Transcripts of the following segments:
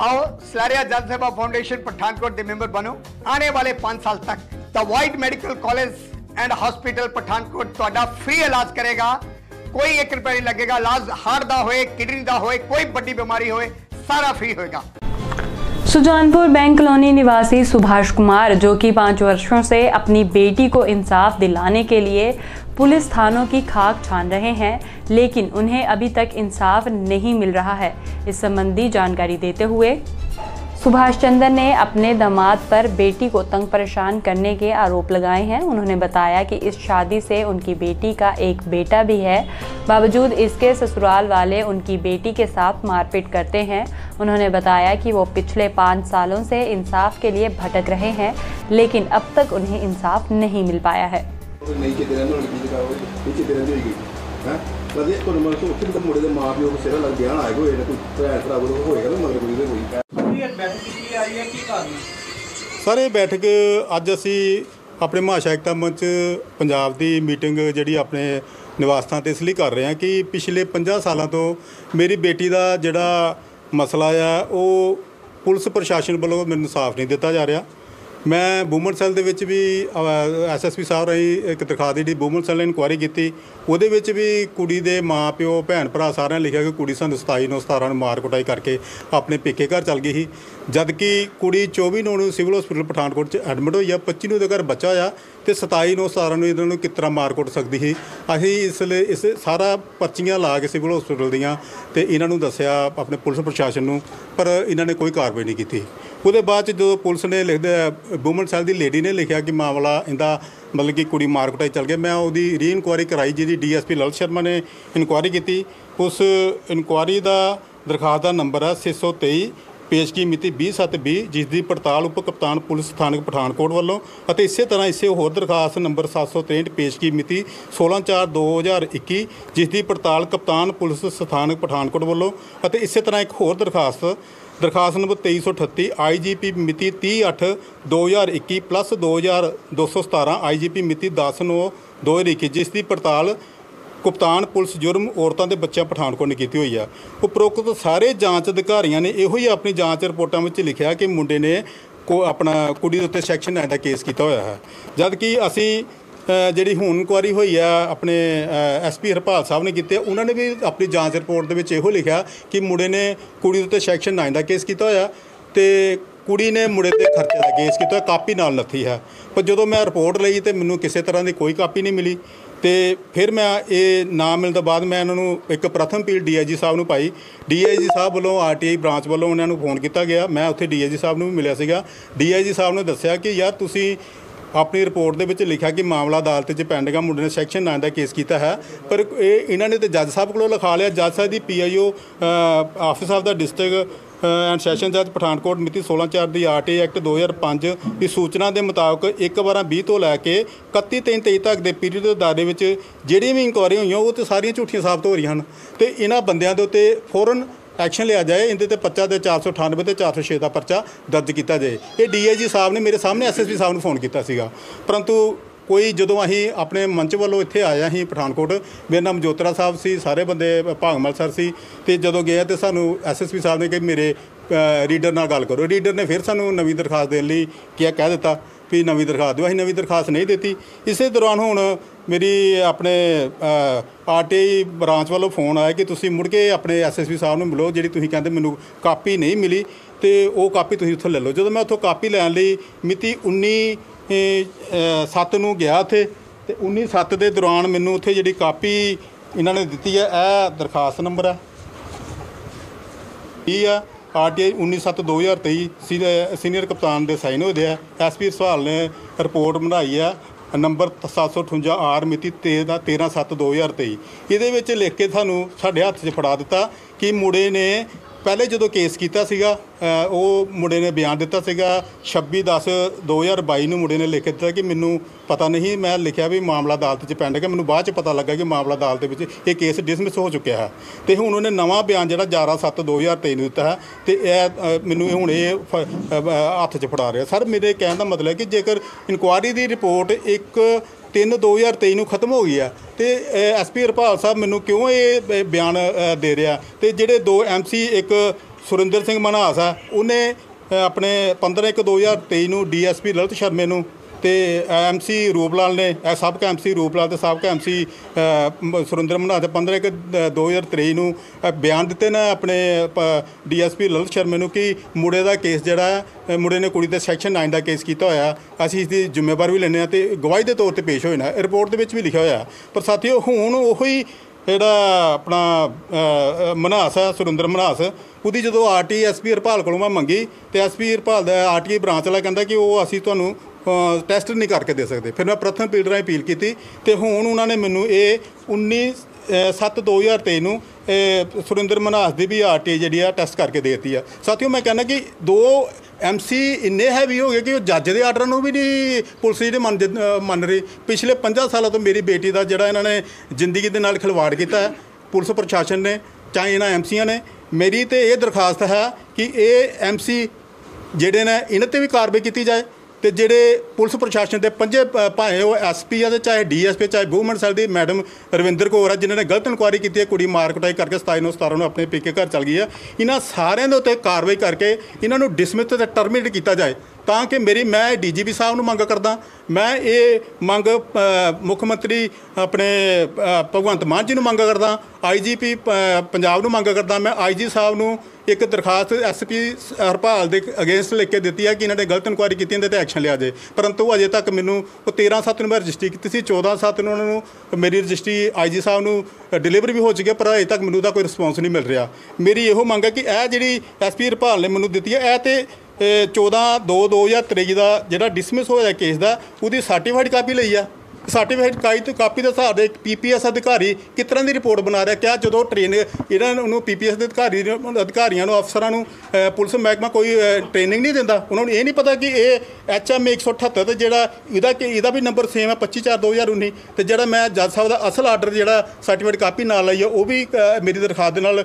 आओ, सलारिया जन सेवा फाउंडेशन पठानकोट के मेंबर बनो। आने वाले पाँच साल तक, the white medical college and hospital Pathankot थोड़ा फ्री इलाज करेगा। कोई एक रुपया नहीं लगेगा, इलाज हार्ट का होए, किडनी का होए, कोई बड़ी बीमारी होए, सारा फ्री होएगा। सुजानपुर बैंक कॉलोनी निवासी सुभाष कुमार, जो कि पाँच वर्षों से अपनी बेटी को इंसाफ दिलाने के लिए पुलिस थानों की खाक छान रहे हैं, लेकिन उन्हें अभी तक इंसाफ नहीं मिल रहा है। इस संबंधी जानकारी देते हुए सुभाष चंद्र ने अपने दामाद पर बेटी को तंग परेशान करने के आरोप लगाए हैं। उन्होंने बताया कि इस शादी से उनकी बेटी का एक बेटा भी है। बावजूद इसके ससुराल वाले उनकी बेटी के साथ मारपीट करते हैं। उन्होंने बताया कि वो पिछले पाँच सालों से इंसाफ के लिए भटक रहे हैं, लेकिन अब तक उन्हें इंसाफ नहीं मिल पाया है। ਨਹੀਂ ਕਿਤੇ ਰਹਿੰਦੇ ਹੋਣਗੇ ਕੀ ਜਗ੍ਹਾ ਹੋਵੇ ਇਹ ਕਿਤੇ ਰਹਿੰਦੀ ਹੋਏਗੀ ਹੈ? ਕਦੇ ਤੁਹਾਨੂੰ ਮਨ ਤੋਂ ਉੱਥੇ ਵੀ ਤਾਂ ਮੁੰਡੇ ਦੇ ਮਾਂ ਪਿਓ ਸਿਰ ਲੱਗ ਗਿਆ ਆਏ ਹੋਏ ਨੇ ਕੋਈ ਭੈਣ ਭਰਾ ਕੋਲ ਹੋਏਗਾ ਨਾ ਮਗਰ ਕੋਈ ਦੇ ਕੋਈ। ਇਹ ਬੈਠਕ ਕੀਤੀ ਆ ਰਹੀ ਹੈ ਕੀ ਕਾਰਨ ਸਰ ਇਹ ਬੈਠਕ ਅੱਜ ਅਸੀਂ ਆਪਣੇ ਭਾਸ਼ਾ ਏਕਤਾ ਮੰਚ ਪੰਜਾਬ ਦੀ ਮੀਟਿੰਗ ਜਿਹੜੀ ਆਪਣੇ ਨਿਵਾਸ ਥਾਂ ਤੇ ਇਸ ਲਈ ਕਰ ਰਹੇ ਹਾਂ ਕਿ ਪਿਛਲੇ 50 ਸਾਲਾਂ ਤੋਂ ਮੇਰੀ ਬੇਟੀ ਦਾ ਜਿਹੜਾ ਮਸਲਾ ਆ ਉਹ ਪੁਲਿਸ ਪ੍ਰਸ਼ਾਸਨ ਵੱਲੋਂ ਮੈਨੂੰ ਇਨਸਾਫ ਨਹੀਂ ਦਿੱਤਾ ਜਾ ਰਿਹਾ। ਮੈਂ ਵੂਮਨ ਸੈੱਲ ਦੇ ਵਿੱਚ ਵੀ ਐਸਐਸਪੀ ਸਾਹਿਬ ਰਹੀ ਇੱਕ ਦਰਖਾਸਤ ਜਿਹੜੀ ਬੂਮਨ ਸੈੱਲ ਨੇ ਇਨਕੁਆਇਰੀ ਕੀਤੀ, ਉਹਦੇ ਵਿੱਚ ਵੀ ਕੁੜੀ ਦੇ ਮਾਂ, ਪਿਓ, ਭੈਣ ਭਰਾ ਸਾਰਿਆਂ ਨੇ ਲਿਖਿਆ ਕਿ ਕੁੜੀ ਸਾਨੂੰ 27 ਨੂੰ 17 ਨੂੰ ਮਾਰ ਕੁਟਾਈ ਕਰਕੇ ਆਪਣੇ ਪੇਕੇ ਘਰ ਚਲ ਗਈ ਸੀ। ਜਦ ਕਿ ਕੁੜੀ 24 ਨੂੰ ਸਿਵਲ ਹਸਪੀਟਲ ਪਠਾਨਕੋਟ 'ਚ ਐਡਮਿਟ ਹੋਈ ਆ 25 ਨੂੰ ਉਹਦੇ ਘਰ ਬੱਚਾ ਹੋਇਆ ਤੇ 27 ਨੂੰ 17 ਨੂੰ ਇਹਨਾਂ ਨੂੰ ਕਿਸ ਤਰ੍ਹਾਂ ਮਾਰ ਕੁੱਟ ਸਕਦੀ ਸੀ। ਅਸੀਂ ਇਸ ਲਈ ਇਸ ਸਾਰਾ ਪਰਚੀਆਂ ਲਾ ਕੇ ਸਿਵਲ ਹਸਪੀਟਲ ਦੀਆਂ ਤੇ ਇਹਨਾਂ ਨੂੰ ਦੱਸਿਆ ਆਪਣੇ ਪੁਲਿਸ ਪ੍ਰਸ਼ਾਸਨ ਨੂੰ, ਪਰ ਇਹਨਾਂ ਨੇ ਕੋਈ ਕਾਰਵਾਈ ਨਹੀਂ ਕੀਤੀ। ਉਹਦੇ ਬਾਅਦ ਚ ਜਦੋਂ ਪੁਲਿਸ ਨੇ ਲਿਖਦੇ ਵੂਮਨ ਸੈੱਲ ਦੀ ਲੇਡੀ ਨੇ ਲਿਖਿਆ ਕਿ ਮਾਮਲਾ ਇਹਦਾ ਮਤਲਬ ਕਿ ਕੁੜੀ ਮਾਰਕਟਾਈ ਚੱਲ ਗਿਆ। ਮੈਂ ਉਹਦੀ ਰੀ ਇਨਕੁਆਇਰੀ ਕਰਾਈ ਜਿਹਦੀ ਡੀਐਸਪੀ ਲਲਿਤ ਸ਼ਰਮਾ ਨੇ ਇਨਕੁਆਇਰੀ ਕੀਤੀ। ਉਸ ਇਨਕੁਆਇਰੀ ਦਾ ਦਰਖਾਸਤ ਦਾ ਨੰਬਰ ਹੈ 623 ਪੇਸ਼ਗੀ ਮਿਤੀ 20/7/20 ਜਿਸ ਦੀ ਪੜਤਾਲ ਉਪ ਕਪਤਾਨ ਪੁਲਿਸ ਸਥਾਨਕ ਪਠਾਨਕੋਟ ਵੱਲੋਂ ਅਤੇ ਇਸੇ ਤਰ੍ਹਾਂ ਇਸੇ ਹੋਰ ਦਰਖਾਸਤ ਨੰਬਰ 763 ਪੇਸ਼ਗੀ ਮਿਤੀ 16/4/2021 ਜਿਸ ਦੀ ਪੜਤਾਲ ਕਪਤਾਨ ਪੁਲਿਸ ਸਥਾਨਕ ਪਠਾਨਕੋਟ ਵੱਲੋਂ ਅਤੇ ਇਸੇ ਤਰ੍ਹਾਂ ਇੱਕ ਹੋਰ ਦਰਖਾਸਤ ਦਰਖਾਸਤ ਨੰਬਰ 2338 ਆਈਜੀਪੀ ਮਿਤੀ 30/8/2021 ਪਲੱਸ 2217 ਆਈਜੀਪੀ ਮਿਤੀ 10/9/2021 ਜਿਸ ਦੀ ਪੜਤਾਲ ਕਪਤਾਨ ਪੁਲਿਸ ਜੁਰਮ ਔਰਤਾਂ ਦੇ ਬੱਚਿਆਂ ਪਠਾਨਕੋਟ ਨੇ ਕੀਤੀ ਹੋਈ ਆ। ਉਪਰੋਕਤ ਸਾਰੇ ਜਾਂਚ ਅਧਿਕਾਰੀਆਂ ਨੇ ਇਹੋ ਹੀ ਆਪਣੀ ਜਾਂਚ ਰਿਪੋਰਟਾਂ ਵਿੱਚ ਲਿਖਿਆ ਕਿ ਮੁੰਡੇ ਨੇ ਕੋ ਆਪਣਾ ਕੁੜੀ ਦੇ ਉੱਤੇ ਸੈਕਸ਼ਨ 9 ਦਾ ਕੇਸ ਕੀਤਾ ਹੋਇਆ ਹੈ। ਜਦ ਕਿ ਅਸੀਂ ਜਿਹੜੀ ਹੁਣ ਇਨਕੁਆਰੀ ਹੋਈ ਆ, ਆਪਣੇ ਐਸਪੀ ਹਰਪਾਲ ਸਾਹਿਬ ਨੇ ਕੀਤੀ ਉਹਨਾਂ ਨੇ ਵੀ ਆਪਣੀ ਜਾਂਚ ਰਿਪੋਰਟ ਦੇ ਵਿੱਚ ਇਹੋ ਲਿਖਿਆ ਕਿ ਮੁੰਡੇ ਨੇ ਕੁੜੀ ਦੇ ਉੱਤੇ ਸੈਕਸ਼ਨ 9 ਦਾ ਕੇਸ ਕੀਤਾ ਹੋਇਆ ਤੇ ਕੁੜੀ ਨੇ ਮੁੰਡੇ ਤੇ ਖਰਚੇ ਦਾ ਕੇਸ ਕੀਤਾ ਕਾਪੀ ਨਾਲ ਲੱਥੀ ਹੈ। ਪਰ ਜਦੋਂ ਮੈਂ ਰਿਪੋਰਟ ਲਈ ਤੇ ਮੈਨੂੰ ਕਿਸੇ ਤਰ੍ਹਾਂ ਦੀ ਕੋਈ ਕਾਪੀ ਨਹੀਂ ਮਿਲੀ ਤੇ ਫਿਰ ਮੈਂ ਇਹ ਨਾ ਮਿਲਣ ਤੋਂ ਬਾਅਦ ਮੈਂ ਇਹਨਾਂ ਨੂੰ ਇੱਕ ਪ੍ਰਥਮ ਅਪੀਲ ਡੀਆਈਜੀ ਸਾਹਿਬ ਨੂੰ ਪਾਈ। ਡੀਆਈਜੀ ਸਾਹਿਬ ਵੱਲੋਂ ਆਰਟੀਆਈ ਬ੍ਰਾਂਚ ਵੱਲੋਂ ਉਹਨਾਂ ਨੂੰ ਫੋਨ ਕੀਤਾ ਗਿਆ। ਮੈਂ ਉੱਥੇ ਡੀਆਈਜੀ ਸਾਹਿਬ ਨੂੰ ਵੀ ਮਿਲਿਆ ਸੀਗਾ। ਡੀਆਈਜੀ ਸਾਹਿਬ ਨੇ ਦੱਸਿਆ ਕਿ, ਯਾਰ, ਤੁਸੀਂ ਆਪਣੀ ਰਿਪੋਰਟ ਦੇ ਵਿੱਚ ਲਿਖਿਆ ਕਿ ਮਾਮਲਾ ਅਦਾਲਤ 'ਚ ਪੈਂਡਿੰਗ ਮੁੰਡੇ ਨੇ ਸੈਕਸ਼ਨ 9 ਦਾ ਕੇਸ ਕੀਤਾ ਹੈ। ਪਰ ਇਹ ਇਹਨਾਂ ਨੇ ਤੇ ਜੱਜ ਸਾਹਿਬ ਕੋਲੋਂ ਲਿਖਾ ਲਿਆ। ਜੱਜ ਸਾਹਿਬ ਦੀ ਪੀਆਈਓ ਆਫਿਸ ਆਫ ਦਾ ਡਿਸਟ੍ਰਿਕਟ ਐਂਡ ਸੈਸ਼ਨ ਜੱਜ ਪਠਾਨਕੋਟ ਮਿਤੀ 16/4 ਦੀ ਆਰਟੀ ਐਕਟ 2005 ਦੀ ਸੂਚਨਾ ਦੇ ਮੁਤਾਬਕ 1/20 ਤੋਂ ਲੈ ਕੇ 31/3/23 ਤੱਕ ਦੇ ਪੀਰੀਅਡ ਦੇ ਦਾਇਰੇ ਵਿੱਚ ਜਿਹੜੀਆਂ ਵੀ ਇਨਕੁਆਰੀ ਹੋਈਆਂ, ਉਹ ਤੇ ਸਾਰੀਆਂ ਝੂਠੀਆਂ ਸਾਬਤ ਹੋ ਰਹੀਆਂ ਹਨ। ਤੇ ਇਹਨਾਂ ਬੰਦਿਆਂ ਦੇ ਉੱਤੇ ਫੌਰਨ ਐਕਸ਼ਨ ਲਿਆ ਜਾਏ, ਇਹਦੇ ਤੇ ਪਰਚਾ ਦੇ 498 ਤੇ 406 ਦਾ ਪਰਚਾ ਦਰਜ ਕੀਤਾ ਜਾਏ। ਇਹ ਡੀਆਈਜੀ ਸਾਹਿਬ ਨੇ ਮੇਰੇ ਸਾਹਮਣੇ, ਐਸਐਸਪੀ ਸਾਹਿਬ ਨੂੰ ਫੋਨ ਕੀਤਾ ਸੀਗਾ। ਪਰੰਤੂ ਕੋਈ ਜਦੋਂ ਅਸੀਂ ਆਪਣੇ ਮੰਚ ਵੱਲੋਂ ਇੱਥੇ ਆਇਆ ਸੀ ਪਠਾਨਕੋਟ, ਮੇਰਾ ਨਾਮ ਜੋਤਰਾ ਸਾਹਿਬ ਸੀ, ਸਾਰੇ ਬੰਦੇ, ਭਾਗਮਲ ਸਰ ਸੀ, ਤੇ ਜਦੋਂ ਗਏ ਤੇ ਸਾਨੂੰ ਐਸਐਸਪੀ ਸਾਹਿਬ ਨੇ ਕਿ ਮੇਰੇ ਰੀਡਰ ਨਾਲ ਗੱਲ ਕਰੋ। ਰੀਡਰ ਨੇ ਫਿਰ ਸਾਨੂੰ ਨਵੀਂ ਦਰਖਾਸਤ ਦੇਣ ਲਈ ਕਿਹਾ, ਕਹਿ ਦਿੱਤਾ। ਵੀ ਨਵੀਂ ਦਰਖਾਸਤ ਦਿਓ, ਅਸੀਂ ਨਵੀਂ ਦਰਖਾਸਤ ਨਹੀਂ ਦਿੱਤੀ। ਇਸੇ ਦੌਰਾਨ ਹੁਣ ਮੇਰੀ ਆਪਣੇ ਆਰਟੀਆਈ ਬ੍ਰਾਂਚ ਵੱਲੋਂ ਫੋਨ ਆਇਆ ਕਿ ਤੁਸੀਂ ਮੁੜ ਕੇ ਆਪਣੇ ਐਸਐਸਪੀ ਸਾਹਿਬ ਨੂੰ ਮਿਲੋ, ਜਿਹੜੀ ਤੁਸੀਂ ਕਹਿੰਦੇ ਮੈਨੂੰ ਕਾਪੀ ਨਹੀਂ ਮਿਲੀ, ਤੇ ਉਹ ਕਾਪੀ ਤੁਸੀਂ ਉੱਥੋਂ ਲੈ ਲਓ। ਜਦੋਂ ਮੈਂ ਉੱਥੋਂ ਕਾਪੀ ਲੈਣ ਲਈ ਮਿਤੀ 19 7 ਨੂੰ ਗਿਆ ਉੱਥੇ, ਤੇ 19 7 ਦੇ ਦੌਰਾਨ ਮੈਨੂੰ ਉੱਥੇ ਜਿਹੜੀ ਕਾਪੀ ਇਹਨਾਂ ਨੇ ਦਿੱਤੀ ਹੈ, ਇਹ ਦਰਖਾਸਤ ਨੰਬਰ ਹੈ। ਇਹ ਆ? ਆਰਟੀਆਈ 19/7/2023 ਸੀਨੀਅਰ ਸੀਨੀਅਰ ਕਪਤਾਨ ਦੇ ਸਾਈਨ ਹੋਏ ਆ। ਐਸਪੀ ਸਵਾਲ ਨੇ ਰਿਪੋਰਟ ਬਣਾਈ ਆ, ਨੰਬਰ 758 ਆਰ ਮਿਤੀ 13 13/7/2023 ਇਹਦੇ ਵਿੱਚ ਲਿਖ ਕੇ ਤੁਹਾਨੂੰ ਸਾਡੇ ਹੱਥ 'ਚ ਫੜਾ ਦਿੱਤਾ ਕਿ ਮੁੰਡੇ ਨੇ ਪਹਿਲੇ ਜਦੋਂ ਕੇਸ ਕੀਤਾ ਸੀਗਾ ਅ, ਉਹ ਮੁੰਡੇ ਨੇ ਬਿਆਨ ਦਿੱਤਾ ਸੀਗਾ 26/10/2022 ਨੂੰ ਮੁੰਡੇ ਨੇ ਲਿਖ ਦਿੱਤਾ ਕਿ ਮੈਨੂੰ ਪਤਾ ਨਹੀਂ ਮੈਂ ਲਿਖਿਆ ਵੀ ਮਾਮਲਾ ਅਦਾਲਤ 'ਚ ਪੈਂਡ ਗਿਆ ਮੈਨੂੰ ਬਾਅਦ 'ਚ ਪਤਾ ਲੱਗਾ ਕਿ ਮਾਮਲਾ ਅਦਾਲਤ ਦੇ ਵਿੱਚ ਇਹ ਕੇਸ ਡਿਸਮਿਸ ਹੋ ਚੁੱਕਿਆ ਹੈ। ਤੇ ਹੁਣ ਉਹਨੇ ਨਵਾਂ ਬਿਆਨ ਜਿਹੜਾ 11/7/2023 ਨੂੰ ਦਿੱਤਾ ਹੈ ਤੇ ਇਹ ਅ, ਮੈਨੂੰ ਹੁਣ ਇਹ ਫ- ਅ, ਅ, ਹੱਥ 'ਚ ਫੜਾ ਰਿਹਾ। ਸਰ ਮੇਰੇ ਕਹਿਣ ਦਾ ਮਤਲਬ ਹੈ ਕਿ ਜੇਕਰ ਇਨਕੁਆਇਰੀ ਦੀ ਰਿਪੋਰਟ ਇੱਕ 3 2023 ਨੂੰ ਖਤਮ ਹੋ ਗਈ ਆ। ਤੇ ਐਸਪੀ ਹਰਪਾਲ ਸਾਹਿਬ ਮੈਨੂੰ ਕਿਉਂ ਇਹ ਬ- ਬਿਆਨ ਦੇ ਰਿਹਾ? ਤੇ ਜਿਹੜੇ ਦੋ ਐਮਸੀ ਇੱਕ ਸੁਰਿੰਦਰ ਸਿੰਘ ਮਨਹਾਸ ਆ, ਉਹਨੇ ਆਪਣੇ 15 ਇੱਕ 2023 ਨੂੰ ਡੀਐਸਪੀ ਲਲਿਤ ਸ਼ਰਮੇ ਨੂੰ ਤੇ ਐਮਸੀ ਰੂਪਲਾਲ ਨੇ ਇਹ ਸਾਬਕਾ ਐਮਸੀ ਰੂਪਲਾਲ ਤੇ ਸਾਬਕਾ ਐਮਸੀ ਸੁਰਿੰਦਰ ਮਨਹਾਸ ਦੇ 15 ਇੱਕ ਦ- 2023 ਨੂੰ ਬਿਆਨ ਦਿੱਤੇ ਨੇ ਆਪਣੇ ਡੀਐਸਪੀ ਲਲਿਤ ਸ਼ਰਮੇ ਨੂੰ ਕਿ ਮੁੰਡੇ ਦਾ ਕੇਸ ਜਿਹੜਾ ਹੈ, ਮੁੰਡੇ ਨੇ ਕੁੜੀ ਤੇ ਸੈਕਸ਼ਨ 9 ਦਾ ਕੇਸ ਕੀਤਾ ਹੋਇਆ ਅਸੀਂ ਇਸ ਦੀ ਜ਼ਿੰਮੇਵਾਰ ਵੀ ਲੈਂਦੇ ਹਾਂ ਤੇ ਗਵਾਹੀ ਦੇ ਤੌਰ ਤੇ ਪੇਸ਼ ਹੋਏ ਨਾ। ਰਿਪੋਰਟ ਦੇ ਵਿੱਚ ਵੀ ਲਿਖਿਆ ਹੋਇਆ ਪਰ ਸਾਥੀਓ ਹੁਣ ਉਹੀ ਜਿਹੜਾ ਆਪਣਾ ਅ, ਹੈ ਸੁਰਿੰਦਰ ਮਨਹਾਸ ਉਹਦੀ ਜਦੋਂ ਆਰਟੀ ਐਸਪੀ ਹਰਪਾਲ ਕੋਲੋਂ ਮੈਂ ਮੰਗੀ ਤੇ ਐਸਪੀ ਹਰਪਾਲ ਦਾ ਆਰਟੀ ਬ੍ਰਾਂਚ ਵਾਲਾ ਕਹਿੰਦਾ ਕਿ ਉਹ ਅਸੀਂ ਤੁਹਾਨੂੰ ਟੈਸਟ ਨਹੀਂ ਕਰਕੇ ਦੇ ਸਕਦੇ। ਫਿਰ ਮੈਂ ਪ੍ਰਥਮ ਪੀੜ ਰਾਹੀਂ ਅਪੀਲ ਕੀਤੀ ਤੇ ਹੁਣ ਉਹਨਾਂ ਨੇ ਮੈਨੂੰ ਇਹ 19 7 2023 ਨੂੰ, ਇਹ, ਸੁਰਿੰਦਰ ਮਨਹਾਸ ਦੀ ਵੀ ਆਰਟੀ ਜਿਹੜੀ ਆ ਟੈਸਟ ਕਰਕੇ ਦੇ ਦਿੱਤੀ ਆ। ਸਾਥੀਓ, ਮੈਂ ਕਹਿੰਦਾ ਕਿ ਦੋ ਐਮਸੀ ਇੰਨੇ ਹੈਵੀ ਹੋ ਗਏ ਕਿ ਉਹ ਜੱਜ ਦੇ ਆਰਡਰ ਨੂੰ ਵੀ ਨਹੀਂ ਪੁਲਿਸ ਜਿਹੜੀ ਮੰਨ ਮੰਨ ਰਹੀ। ਪਿਛਲੇ 50 ਸਾਲਾਂ ਤੋਂ ਮੇਰੀ ਬੇਟੀ ਦਾ ਜਿਹੜਾ ਇਹਨਾਂ ਨੇ ਜ਼ਿੰਦਗੀ ਦੇ ਨਾਲ ਖਿਲਵਾੜ ਕੀਤਾ ਪੁਲਿਸ ਪ੍ਰਸ਼ਾਸਨ ਨੇ, ਚਾਹੇ ਇਹਨਾਂ ਐਮਸੀਆਂ ਨੇ। ਮੇਰੀ ਤੇ ਇਹ ਦਰਖਾਸਤ ਹੈ ਕਿ ਇਹ ਐਮਸੀ ਜਿਹੜੇ ਨੇ, ਇਹਨਾਂ ਤੇ ਵੀ ਕਾਰਵਾਈ ਕੀਤੀ ਜਾਏ। ਤੇ ਜਿਹੜੇ ਪੁਲਿਸ ਪ੍ਰਸ਼ਾਸਨ ਦੇ ਪੰਜੇ ਪ- ਭਾਵੇਂ ਉਹ ਐਸਪੀ ਆ ਤੇ ਚਾਹੇ ਡੀਐਸਪੀ ਚਾਹੇ ਵੂਮਨ ਸੈਲ ਦੀ ਮੈਡਮ ਰਵਿੰਦਰ ਕੌਰ ਆ, ਜਿਨ੍ਹਾਂ ਨੇ ਗਲਤ ਇਨਕੁਆਇਰੀ ਕੀਤੀ ਹੈ, ਕੁੜੀ ਮਾਰ ਕੁਟਾਈ ਕਰਕੇ 27 ਨੂੰ 17 ਨੂੰ ਆਪਣੇ ਪੇਕੇ ਘਰ ਚਲ ਗਈ ਹੈ ਇਹਨਾਂ ਸਾਰਿਆਂ ਦੇ ਉੱਤੇ ਕਾਰਵਾਈ ਕਰਕੇ ਇਹਨਾਂ ਨੂੰ ਡਿਸਮਿਸ ਤੇ ਟਰਮੀਨੇਟ ਕੀਤਾ ਜਾਏ। ਤਾਂ ਕਿ ਮੇਰੀ, ਮੈਂ ਡੀਜੀਪੀ ਸਾਹਿਬ ਨੂੰ ਮੰਗ ਕਰਦਾ, ਮੈਂ ਇਹ ਮੰਗ ਮੁੱਖ ਮੰਤਰੀ ਆਪਣੇ ਭਗਵੰਤ ਮਾਨ ਜੀ ਨੂੰ ਮੰਗ ਕਰਦਾ ਆਈਜੀਪੀ ਪੰਜਾਬ ਨੂੰ ਮੰਗ ਕਰਦਾ। ਮੈਂ ਆਈਜੀ ਸਾਹਿਬ ਨੂੰ ਇੱਕ ਦਰਖਾਸਤ ਐਸਪੀ ਹਰਪਾਲ ਦੇ ਅਗੇਂਸਟ ਲਿਖ ਕੇ ਦਿੱਤੀ ਹੈ ਕਿ ਇਹਨਾਂ ਨੇ ਗਲਤ ਇਨਕੁਆਇਰੀ ਕੀਤੀ ਇਹਦੇ ਤੇ ਐਕਸ਼ਨ ਲਿਆ ਜਾਏ। ਪਰੰਤੂ ਅਜੇ ਤੱਕ ਮੈਨੂੰ ਉਹ 13 ਸੱਤ ਨੂੰ ਮੈਂ ਰਜਿਸਟਰੀ ਕੀਤੀ ਸੀ 14 ਸੱਤ ਨੂੰ ਉਹਨਾਂ ਨੂੰ ਮੇਰੀ ਰਜਿਸਟਰੀ ਆਈਜੀ ਸਾਹਿਬ ਨੂੰ ਡਿਲੀਵਰ ਵੀ ਹੋ ਚੁੱਕੀ ਪਰ ਅਜੇ ਤੱਕ ਮੈਨੂੰ ਉਹਦਾ ਕੋਈ ਰਿਸਪੌਂਸ ਨਹੀਂ ਮਿਲ ਰਿਹਾ। ਮੇਰੀ ਇਹੋ ਮੰਗ ਹੈ ਕਿ ਇਹ ਜਿਹੜੀ ਐਸਪੀ ਹਰਪਾਲ ਨੇ ਮੈਨੂੰ ਦਿੱਤੀ ਹੈ, ਇਹ ਤੇ 14 2 2023 ਦਾ ਜਿਹੜਾ ਡਿਸਮਿਸ ਹੋਇਆ ਕੇਸ ਦਾ ਉਹਦੀ ਸਰਟੀਫਾਈਡ ਕਾਪੀ ਲਈ ਆ। ਸਰਟੀਫਿਕੇਟ ਕਾਈ ਤੋਂ ਕਾਪੀ ਦੇ ਹਿਸਾਬ ਦੇ ਪੀਪੀਐਸ ਅਧਿਕਾਰੀ ਕਿਸ ਤਰ੍ਹਾਂ ਦੀ ਰਿਪੋਰਟ ਬਣਾ ਰਿਹਾ? ਕਿਆ ਜਦੋਂ ਟ੍ਰੇਨ ਇਹਨਾਂ ਨੂੰ ਪੀਪੀਐਸ ਦੇ ਅਧਿਕਾਰੀ ਅਧਿਕਾਰੀਆਂ ਨੂੰ ਅਫਸਰਾਂ ਨੂੰ ਪੁਲਿਸ ਮਹਿਕਮਾ ਕੋਈ ਟ੍ਰੇਨਿੰਗ ਨਹੀਂ ਦਿੰਦਾ? ਉਹਨਾਂ ਨੂੰ ਇਹ ਨਹੀਂ ਪਤਾ ਕਿ ਇਹ ਐਚਐਮ 178 ਤੇ ਜਿਹੜਾ ਇਹਦਾ ਕਿ ਇਹਦਾ ਵੀ ਨੰਬਰ ਸੇਮ ਹੈ 25 4 2019 ਤੇ ਜਿਹੜਾ ਮੈਂ ਜੱਜ ਸਾਹਿਬ ਦਾ ਅਸਲ ਆਰਡਰ ਜਿਹੜਾ ਸਰਟੀਫਿਕੇਟ ਕਾਪੀ ਨਾਲ ਲਈ ਹੈ ਉਹ ਵੀ ਮੇਰੀ ਦਰਖਾਸਤ ਦੇ ਨਾਲ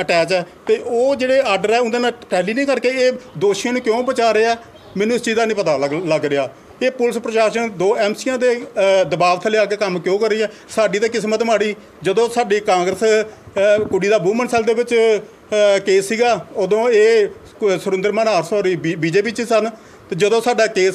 ਅਟੈਚ ਹੈ ਤੇ ਉਹ ਜਿਹੜੇ ਆਰਡਰ ਹੈ ਉਹਦੇ ਨਾਲ ਟੈਲੀ ਨਹੀਂ ਕਰਕੇ ਇਹ ਦੋਸ਼ੀਆਂ ਨੂੰ ਕਿਉਂ ਬਚਾ ਰਿਹਾ? ਮੈਨੂੰ ਇਸ ਚੀਜ਼ ਦਾ ਨਹੀਂ ਪਤਾ ਲੱਗ ਲੱਗ ਰਿਹਾ। ਇਹ ਪੁਲਿਸ ਪ੍ਰਸ਼ਾਸਨ ਦੋ ਐਮਸੀਆਂ ਦੇ ਦਬਾਅ ਥੱਲੇ ਆ ਕੇ ਕੰਮ ਕਿਉਂ ਕਰ ਰਹੀ ਹੈ? ਸਾਡੀ ਤਾਂ ਕਿਸਮਤ ਮਾੜੀ। ਜਦੋਂ ਸਾਡੀ ਕਾਂਗਰਸ ਕੁੜੀ ਦਾ ਵੂਮਨ ਸੈਲ ਦੇ ਵਿੱਚ ਕੇਸ ਸੀਗਾ, ਉਦੋਂ ਇਹ ਸੁਰਿੰਦਰ ਮਨਹਾਰ ਸੌਰੀ ਬੀਜੇਪੀ 'ਚ ਸਨ। ਜਦੋਂ ਸਾਡਾ ਕੇਸ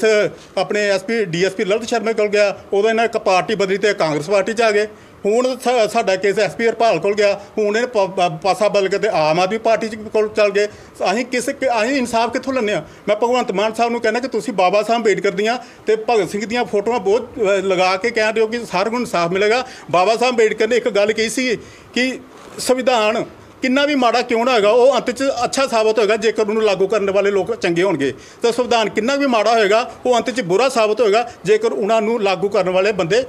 ਆਪਣੇ ਐਸਪੀ, ਡੀਐਸਪੀ ਲਲਿਤ ਸ਼ਰਮਾ ਕੋਲ ਗਿਆ, ਉਦੋਂ ਇਹਨਾਂ ਇੱਕ ਪਾਰਟੀ ਬਦਲੀ ਤੇ ਕਾਂਗਰਸ ਪਾਰਟੀ 'ਚ ਆ ਗਏ। ਹੁਣ ਸਾ- ਸਾਡਾ ਕੇਸ ਐਸਪੀ ਹਰਪਾਲ ਕੋਲ ਗਿਆ, ਹੁਣ ਇਹ ਪ- ਪਾਸਾ ਬਦਲ ਕੇ ਤੇ ਆਮ ਆਦਮੀ ਪਾਰਟੀ ਚ ਕੋਲ ਚੱਲ ਗਏ। ਅਸੀਂ ਕਿਸ ਅਸੀਂ ਇਨਸਾਫ ਕਿੱਥੋਂ ਲੈਂਦੇ ਆ ਮੈਂ ਭਗਵੰਤ ਮਾਨ ਸਾਹਿਬ ਨੂੰ ਕਹਿੰਦਾ ਕਿ ਤੁਸੀਂ ਬਾਬਾ ਸਾਹਿਬ ਅੰਬੇਡਕਰ ਦੀਆਂ ਤੇ ਭਗਤ ਸਿੰਘ ਦੀਆਂ ਫੋਟੋਆਂ ਬਹੁਤ ਲਗਾ ਕੇ ਕਹਿ ਰਹੇ ਹੋ ਕਿ ਸਾਰਿਆਂ ਨੂੰ ਇਨਸਾਫ ਮਿਲੇਗਾ। ਬਾਬਾ ਸਾਹਿਬ ਅੰਬੇਡਕਰ ਨੇ ਇੱਕ ਗੱਲ ਕਹੀ ਸੀ ਕਿ ਸੰਵਿਧਾਨ ਕਿੰਨਾ ਵੀ ਮਾੜਾ ਕਿਉਂ ਨਾ ਹੋਏਗਾ, ਉਹ ਅੰਤ 'ਚ ਅੱਛਾ ਸਾਬਤ ਹੋਏਗਾ, ਜੇਕਰ ਉਹਨੂੰ ਲਾਗੂ ਕਰਨ ਵਾਲੇ ਲੋਕ ਚੰਗੇ ਹੋਣਗੇ। ਤਾਂ ਸੰਵਿਧਾਨ ਕਿੰਨਾ ਵੀ ਮਾੜਾ ਹੋਏਗਾ, ਉਹ ਅੰਤ 'ਚ ਬੁਰਾ ਸਾਬਤ ਹੋਏਗਾ, ਜੇਕਰ ਉਹਨਾਂ ਨੂੰ ਲਾਗੂ ਕਰਨ ਵਾਲੇ ਬੰਦੇ